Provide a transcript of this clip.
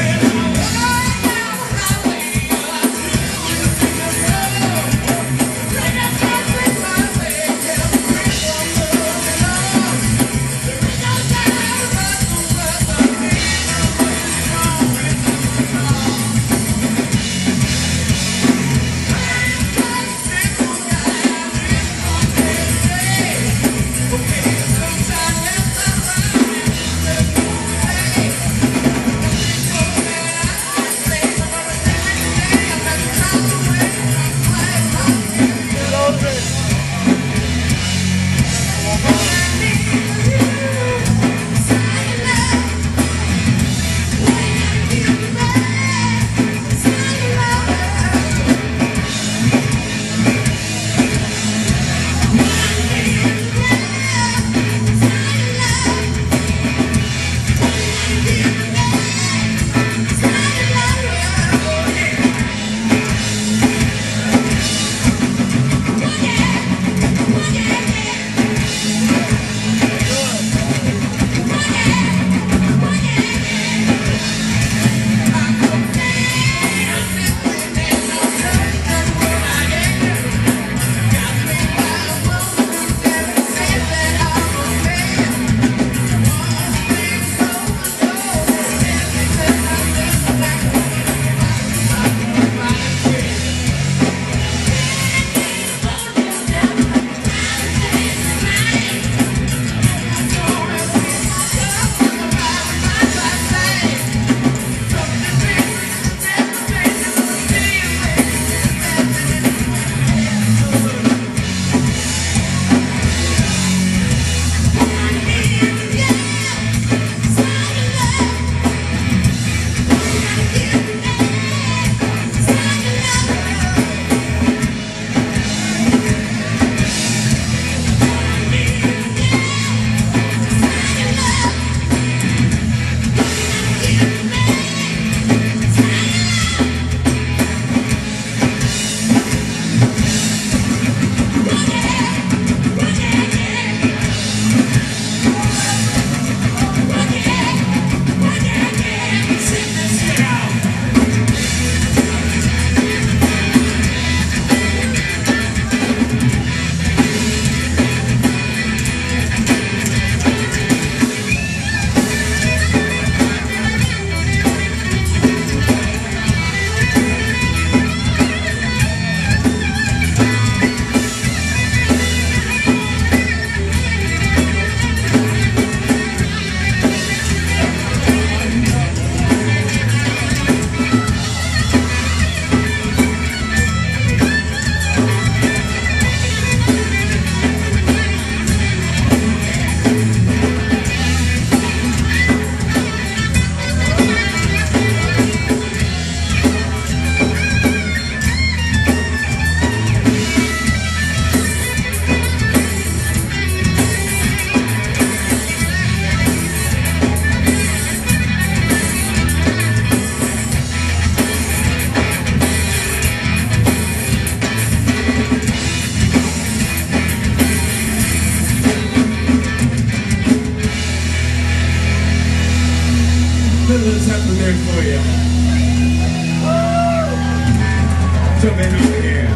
Baby. For you. So many